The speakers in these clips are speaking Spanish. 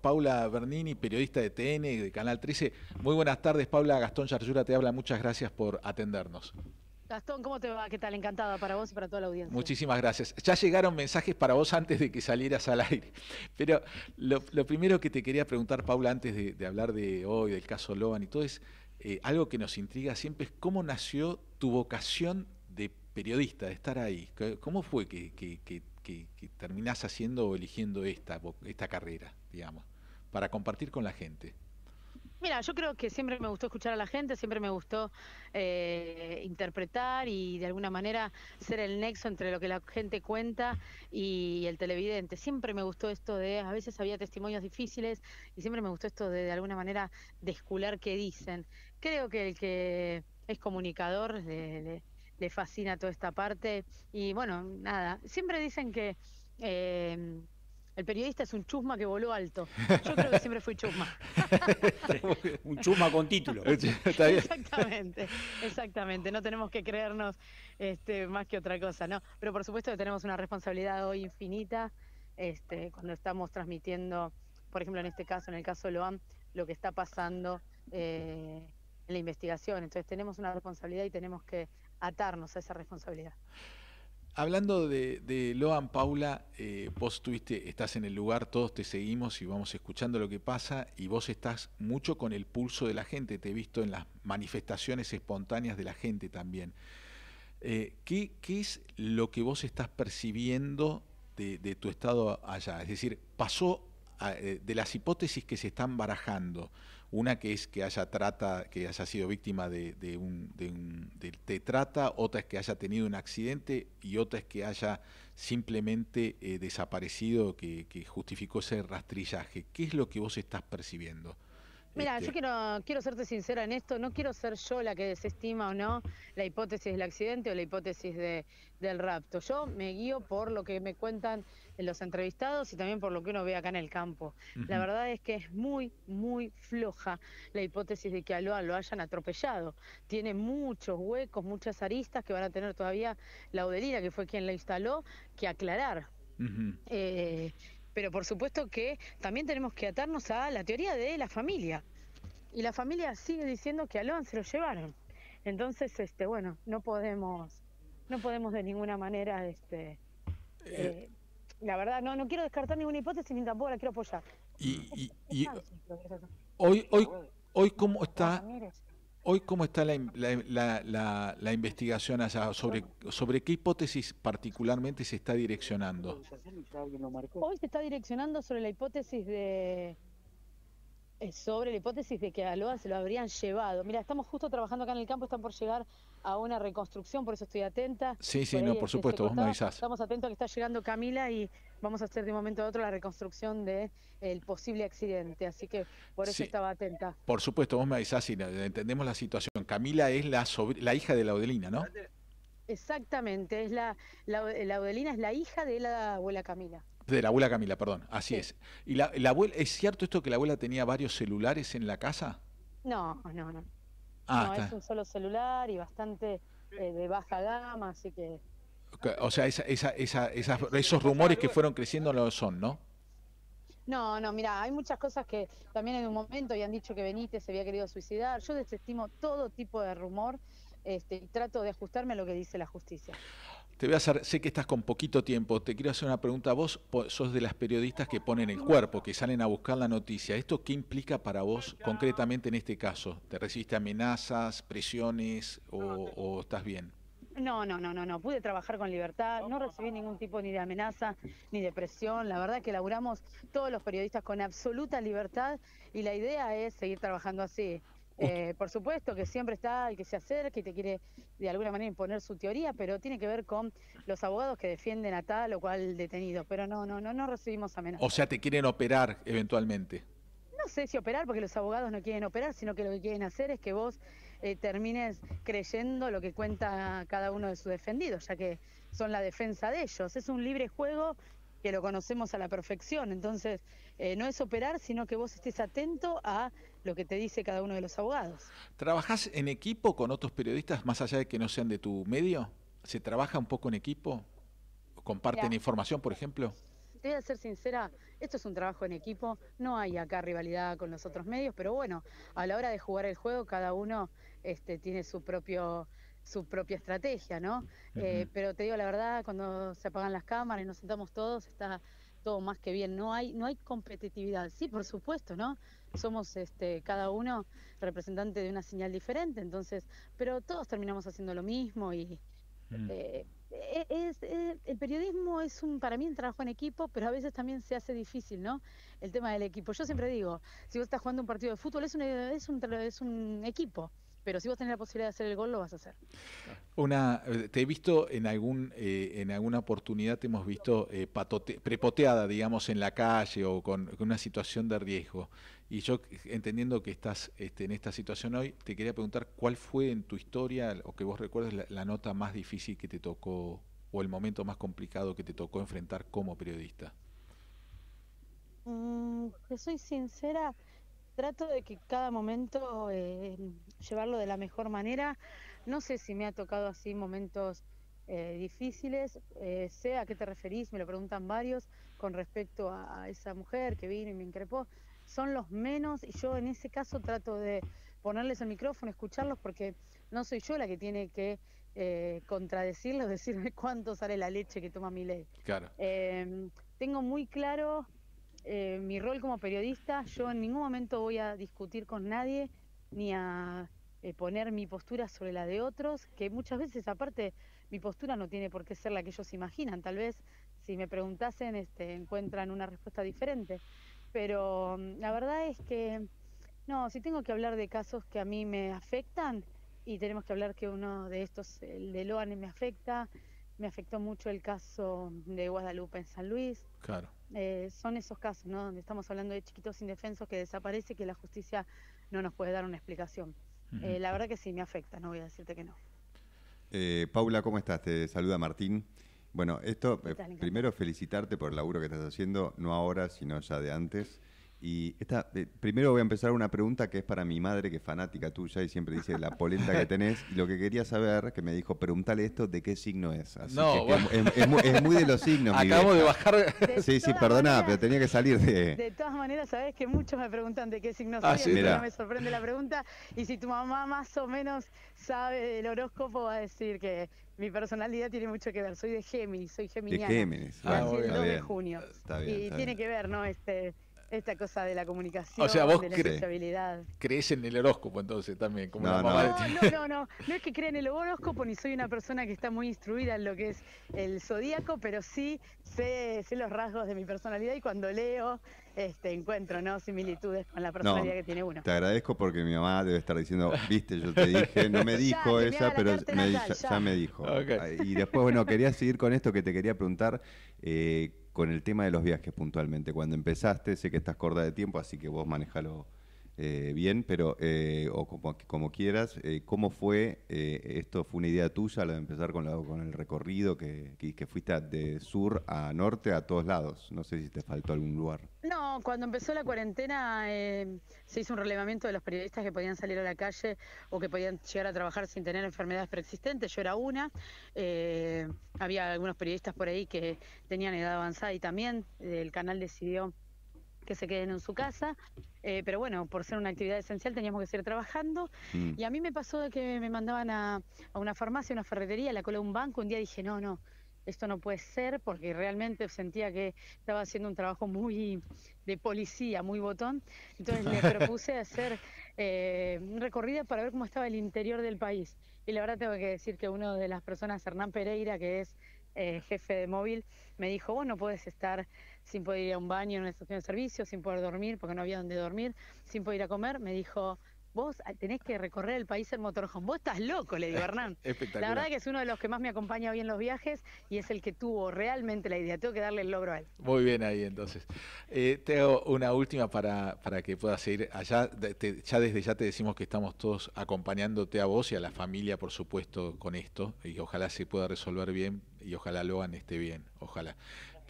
Paula Bernini, periodista de TN, de Canal 13. Muy buenas tardes, Paula. Gastón Yarjura te habla. Muchas gracias por atendernos. Gastón, ¿cómo te va? ¿Qué tal? Encantada para vos y para toda la audiencia. Muchísimas gracias. Ya llegaron mensajes para vos antes de que salieras al aire. Pero lo, primero que te quería preguntar, Paula, antes de, hablar de hoy, del caso Loan y todo, es eh, algo que nos intriga siempre, es cómo nació tu vocación de periodista, de estar ahí. ¿Cómo fue que, que, terminás haciendo o eligiendo esta, esta carrera, digamos, para compartir con la gente? Mira, yo creo que siempre me gustó escuchar a la gente, siempre me gustó eh, interpretar y de alguna manera ser el nexo entre lo que la gente cuenta y el televidente. Siempre me gustó esto de, a veces había testimonios difíciles y siempre me gustó esto de de alguna manera descular qué dicen. Creo que el que es comunicador le, le, fascina toda esta parte y bueno, nada, siempre dicen que... Eh, el periodista es un chusma que voló alto. Yo creo que siempre fui chusma. un chusma con título. exactamente, exactamente. No tenemos que creernos este, más que otra cosa, ¿no? Pero por supuesto que tenemos una responsabilidad hoy infinita este, cuando estamos transmitiendo, por ejemplo, en este caso, en el caso de Loam, lo que está pasando eh, en la investigación. Entonces tenemos una responsabilidad y tenemos que atarnos a esa responsabilidad. Hablando de, Loan, Paula, eh, vos tuviste, estás en el lugar, todos te seguimos y vamos escuchando lo que pasa y vos estás mucho con el pulso de la gente, te he visto en las manifestaciones espontáneas de la gente también. Eh, ¿qué, es lo que vos estás percibiendo de, tu estado allá? Es decir, pasó eh, de las hipótesis que se están barajando, una que es que haya trata, que haya sido víctima de, un, de, trata, otra es que haya tenido un accidente y otra es que haya simplemente eh, desaparecido, que justificó ese rastrillaje. ¿Qué es lo que vos estás percibiendo? Mira, yo este. quiero, quiero serte sincera en esto, no quiero ser yo la que desestima o no la hipótesis del accidente o la hipótesis de, del rapto. Yo me guío por lo que me cuentan los entrevistados y también por lo que uno ve acá en el campo. La verdad es que es muy, muy floja la hipótesis de que a Loa lo hayan atropellado. Tiene muchos huecos, muchas aristas que van a tener todavía la Udelina, que fue quien la instaló, que aclarar. Pero por supuesto que también tenemos que atarnos a la teoría de la familia. Y la familia sigue diciendo que a Loan se lo llevaron. Entonces, este, bueno, no podemos, no podemos de ninguna manera, este, eh, eh, la verdad, no, no quiero descartar ninguna hipótesis ni tampoco la quiero apoyar. Y, hoy, hoy, hoy cómo está, Hoy, ¿cómo está la, la, la, investigación allá? Sobre, ¿Sobre qué hipótesis particularmente se está direccionando? Hoy se está direccionando sobre la hipótesis de, sobre la hipótesis de que a Loa se lo habrían llevado. Mira, estamos justo trabajando acá en el campo, están por llegar a una reconstrucción, por eso estoy atenta. Sí, sí, no, por supuesto, vos me avisás. Estamos atentos a que está llegando Camila y vamos a hacer de un momento a otro la reconstrucción del el posible accidente, así que por eso estaba atenta. Por supuesto, vos me avisás y entendemos la situación. Camila es la, la hija de la Laudelina, ¿no? Exactamente, es la, la, Laudelina es la hija de la abuela Camila. De la abuela Camila, perdón, así es. ¿Y la, abuela, es cierto esto que la abuela tenía varios celulares en la casa? No, no, no. Ah, no, es un solo celular y bastante eh, de baja gama, así que... O sea, esa, esa, esa, esos rumores que fueron creciendo no lo son, ¿no? No, no, mira, hay muchas cosas que también en un momento habían dicho que Benítez se había querido suicidar. Yo desestimo todo tipo de rumor este, y trato de ajustarme a lo que dice la justicia. Te voy a hacer, sé que estás con poquito tiempo, te quiero hacer una pregunta. Vos sos de las periodistas que ponen el cuerpo, que salen a buscar la noticia. ¿Esto qué implica para vos concretamente en este caso? ¿Te resiste amenazas, presiones o, estás bien? No, no, no, no, no. Pude trabajar con libertad, no recibí ningún tipo ni de amenaza ni de presión. La verdad que laburamos todos los periodistas con absoluta libertad y la idea es seguir trabajando así. Eh, por supuesto que siempre está el que se acerca y te quiere de alguna manera imponer su teoría, pero tiene que ver con los abogados que defienden a tal o cual detenido. Pero no, no, no, no recibimos amenazas. O sea, te quieren operar eventualmente. No sé si operar, porque los abogados no quieren operar, sino que lo que quieren hacer es que vos eh, termines creyendo lo que cuenta cada uno de sus defendidos, ya que son la defensa de ellos. Es un libre juego que lo conocemos a la perfección. Entonces, eh, no es operar, sino que vos estés atento a lo que te dice cada uno de los abogados. ¿Trabajás en equipo con otros periodistas, más allá de que no sean de tu medio? ¿Se trabaja un poco en equipo? ¿Comparten información, por ejemplo? Te voy a ser sincera, esto es un trabajo en equipo, no hay acá rivalidad con los otros medios, pero bueno, a la hora de jugar el juego cada uno este, tiene su propio su propia estrategia, ¿no? Eh, pero te digo la verdad, cuando se apagan las cámaras y nos sentamos todos, está todo más que bien. No hay, no hay competitividad. Sí, por supuesto, ¿no? Somos este, cada uno representante de una señal diferente, entonces, pero todos terminamos haciendo lo mismo y mm. eh, e, es, eh, el periodismo es un, para mí un trabajo en equipo, pero a veces también se hace difícil, ¿no? El tema del equipo. Yo siempre digo, si vos estás jugando un partido de fútbol, es un, es un, es un equipo pero si vos tenés la posibilidad de hacer el gol, lo vas a hacer. Una, eh, te he visto en algún eh, en alguna oportunidad, te hemos visto eh, prepoteada, digamos, en la calle o con, una situación de riesgo. Y yo, entendiendo que estás este, en esta situación hoy, te quería preguntar cuál fue en tu historia, o que vos recuerdes, la, nota más difícil que te tocó, o el momento más complicado que te tocó enfrentar como periodista. Mm, soy sincera, trato de que cada momento eh, llevarlo de la mejor manera. No sé si me ha tocado así momentos eh, difíciles, eh, sé a qué te referís, me lo preguntan varios con respecto a, esa mujer que vino y me increpó. Son los menos y yo en ese caso trato de ponerles el micrófono, escucharlos porque no soy yo la que tiene que eh, contradecirlos, decirme cuánto sale la leche que toma mi ley. Claro. tengo muy claro eh, mi rol como periodista, yo en ningún momento voy a discutir con nadie ni a eh, poner mi postura sobre la de otros, que muchas veces aparte mi postura no tiene por qué ser la que ellos imaginan, tal vez si me preguntasen este, encuentran una respuesta diferente, pero mm, la verdad es que no, si tengo que hablar de casos que a mí me afectan y tenemos que hablar que uno de estos, el de Loan me afecta, me afectó mucho el caso de Guadalupe en San Luis. Claro. Eh, son esos casos, ¿no? Donde estamos hablando de chiquitos indefensos que desaparece, que la justicia no nos puede dar una explicación. Eh, la verdad que sí, me afecta, no voy a decirte que no. Eh, Paula, ¿cómo estás? Te saluda Martín. Bueno, esto, primero felicitarte por el laburo que estás haciendo, no ahora, sino ya de antes. Y esta, eh, primero voy a empezar una pregunta que es para mi madre, que es fanática tuya y siempre dice la polenta que tenés. Y lo que quería saber, que me dijo, preguntale esto, ¿de qué signo es? Así no, es, muy, de los signos. Acabo de bajar. sí, sí, perdona, pero tenía que salir de. De todas maneras, sabes que muchos me preguntan de qué signo ah, soy, no me sorprende la pregunta. Y si tu mamá más o menos sabe del horóscopo, va a decir que mi personalidad tiene mucho que ver. Soy de Géminis, soy geminiana. De Géminis. Ah, el 2 de junio. Está bien, y tiene que ver, ¿no? Este esta cosa de la comunicación, o sea, vos de la crees en el horóscopo entonces también, como no, no. no, no, no, no es que crea en el horóscopo ni soy una persona que está muy instruida en lo que es el zodíaco, pero sí sé, sé los rasgos de mi personalidad y cuando leo este, encuentro ¿no? similitudes con la personalidad que tiene uno. Te agradezco porque mi mamá debe estar diciendo, viste, yo te dije, no me dijo esa, pero me, ya, me dijo. Y después, bueno, quería seguir con esto que te quería preguntar. Eh, con el tema de los viajes puntualmente. Cuando empezaste, sé que estás corta de tiempo, así que vos manejalo eh, bien, pero, eh, o como, como quieras, eh, ¿cómo fue? ¿Esto fue una idea tuya, lo de empezar con, con el recorrido que, que, fuiste de sur a norte a todos lados? No sé si te faltó algún lugar. No, cuando empezó la cuarentena se hizo un relevamiento de los periodistas que podían salir a la calle o que podían llegar a trabajar sin tener enfermedades preexistentes. Yo era una. había algunos periodistas por ahí que tenían edad avanzada y también el canal decidió que se queden en su casa, eh, pero bueno, por ser una actividad esencial teníamos que seguir trabajando. Mm. Y a mí me pasó de que me mandaban a, una farmacia, una ferretería, a la cola de un banco. Un día dije, no, no, esto no puede ser, porque realmente sentía que estaba haciendo un trabajo muy de policía, muy botón. Entonces le propuse hacer eh, un recorrido para ver cómo estaba el interior del país. Y la verdad tengo que decir que uno de las personas, Hernán Pereira, que es eh, jefe de móvil, me dijo, vos no puedes estar sin poder ir a un baño en una estación de servicio, sin poder dormir porque no había donde dormir, sin poder ir a comer, me dijo, vos tenés que recorrer el país en motorhome. Vos estás loco, le digo, Hernán. La verdad que es uno de los que más me acompaña hoy en los viajes y es el que tuvo realmente la idea. Tengo que darle el logro a él. Muy bien ahí, entonces. Eh, te hago una última para, para que puedas ir allá. ya desde ya te decimos que estamos todos acompañándote a vos y a la familia, por supuesto, con esto. Y ojalá se pueda resolver bien y ojalá Logan esté bien. Ojalá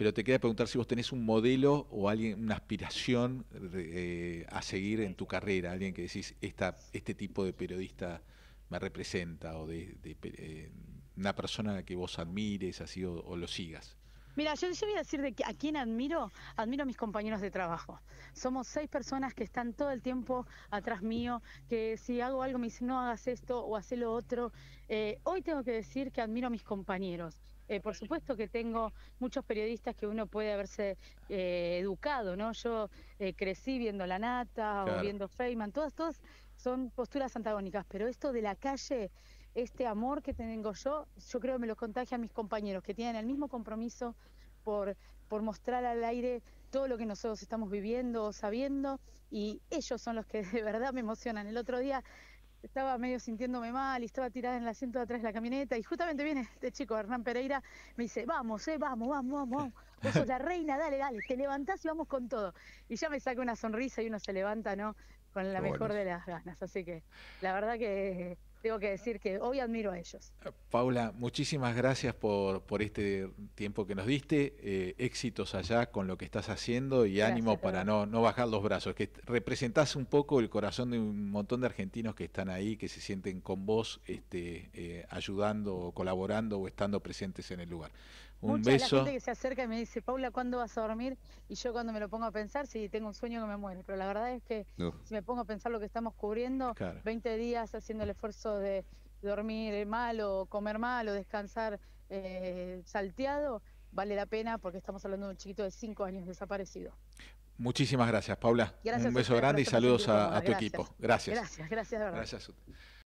pero te quería preguntar si vos tenés un modelo o alguien, una aspiración eh, a seguir en tu carrera, alguien que decís, esta, este tipo de periodista me representa, o de, eh, una persona que vos admires así o, lo sigas. Mira, yo, yo voy a decir de que a quién admiro, admiro a mis compañeros de trabajo. Somos seis personas que están todo el tiempo atrás mío, que si hago algo me dicen no hagas esto o haz lo otro. Eh, hoy tengo que decir que admiro a mis compañeros. Eh, por supuesto que tengo muchos periodistas que uno puede haberse eh, educado, ¿no? Yo crecí viendo La Nata o viendo Feynman, todas, todas son posturas antagónicas, pero esto de la calle este amor que tengo yo, yo creo que me lo contagia a mis compañeros, que tienen el mismo compromiso por, por mostrar al aire todo lo que nosotros estamos viviendo o sabiendo, y ellos son los que de verdad me emocionan. El otro día estaba medio sintiéndome mal y estaba tirada en el asiento de atrás de la camioneta y justamente viene este chico, Hernán Pereira, me dice, vamos, eh, vamos, vamos, vamos, vos sos la reina, dale, dale, te levantás y vamos con todo. Y ya me saca una sonrisa y uno se levanta, ¿no? Con la mejor de las ganas. Así que la verdad que tengo que decir que hoy admiro a ellos. Paula, muchísimas gracias por, por este tiempo que nos diste. Eh, éxitos allá con lo que estás haciendo y ánimo para no, no bajar los brazos. Que representás un poco el corazón de un montón de argentinos que están ahí, que se sienten con vos este, eh, ayudando, colaborando o estando presentes en el lugar. Un Mucha beso. la gente que se acerca y me dice, Paula, ¿cuándo vas a dormir? Y yo cuando me lo pongo a pensar, si tengo un sueño que me muere. Pero la verdad es que si me pongo a pensar lo que estamos cubriendo, 20 días haciendo el esfuerzo de dormir mal o comer mal o descansar eh, salteado, vale la pena porque estamos hablando de un chiquito de 5 años desaparecido. Muchísimas gracias, Paula. un beso grande y saludos a, tu equipo. Gracias. Gracias, gracias, de verdad. Gracias.